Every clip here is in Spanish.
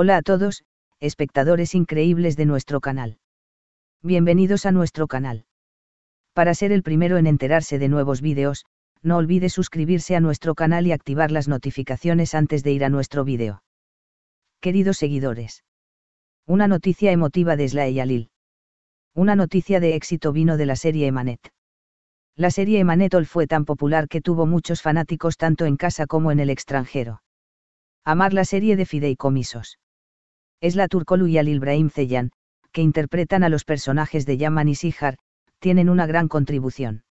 Hola a todos, espectadores increíbles de nuestro canal. Bienvenidos a nuestro canal. Para ser el primero en enterarse de nuevos vídeos, no olvide suscribirse a nuestro canal y activar las notificaciones antes de ir a nuestro vídeo. Queridos seguidores. Una noticia emotiva de Sla y Alil. Una noticia de éxito vino de la serie Emanet. La serie Emanetol fue tan popular que tuvo muchos fanáticos tanto en casa como en el extranjero. Amar la serie de fideicomisos. Es la Turkolu y Alil Brahim Zeyan, que interpretan a los personajes de Yaman y Sihar, tienen una gran contribución.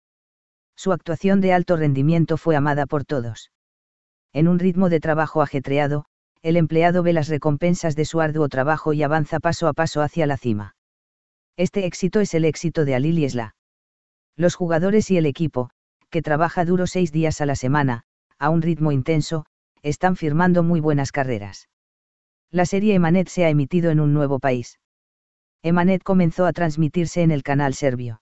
Su actuación de alto rendimiento fue amada por todos. En un ritmo de trabajo ajetreado, el empleado ve las recompensas de su arduo trabajo y avanza paso a paso hacia la cima. Este éxito es el éxito de Alil y Esla. Los jugadores y el equipo, que trabaja duro seis días a la semana, a un ritmo intenso, están firmando muy buenas carreras. La serie Emanet se ha emitido en un nuevo país. Emanet comenzó a transmitirse en el canal serbio.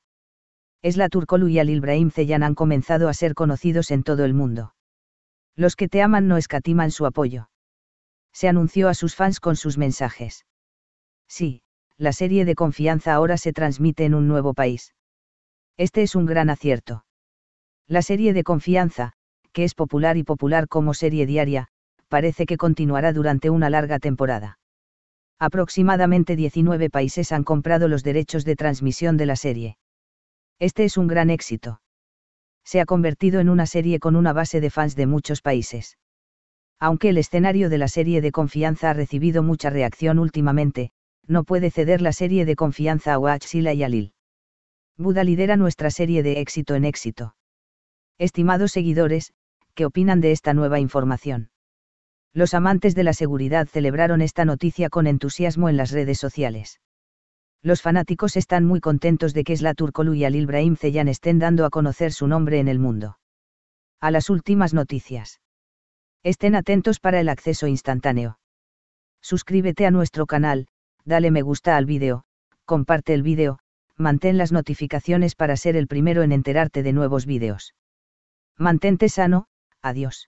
Esla Turkolu y Alil Brahim Zeyan han comenzado a ser conocidos en todo el mundo. Los que te aman no escatiman su apoyo. Se anunció a sus fans con sus mensajes. Sí, la serie de confianza ahora se transmite en un nuevo país. Este es un gran acierto. La serie de confianza, que es popular y popular como serie diaria, parece que continuará durante una larga temporada. Aproximadamente 19 países han comprado los derechos de transmisión de la serie. Este es un gran éxito. Se ha convertido en una serie con una base de fans de muchos países. Aunque el escenario de la serie de confianza ha recibido mucha reacción últimamente, no puede ceder la serie de confianza a Watchila y Alil. Buda lidera nuestra serie de éxito en éxito. Estimados seguidores, ¿qué opinan de esta nueva información? Los amantes de la seguridad celebraron esta noticia con entusiasmo en las redes sociales. Los fanáticos están muy contentos de que Turkolu y Alil Brahim Zeyan estén dando a conocer su nombre en el mundo. A las últimas noticias. Estén atentos para el acceso instantáneo. Suscríbete a nuestro canal, dale me gusta al vídeo, comparte el vídeo, mantén las notificaciones para ser el primero en enterarte de nuevos vídeos. Mantente sano, adiós.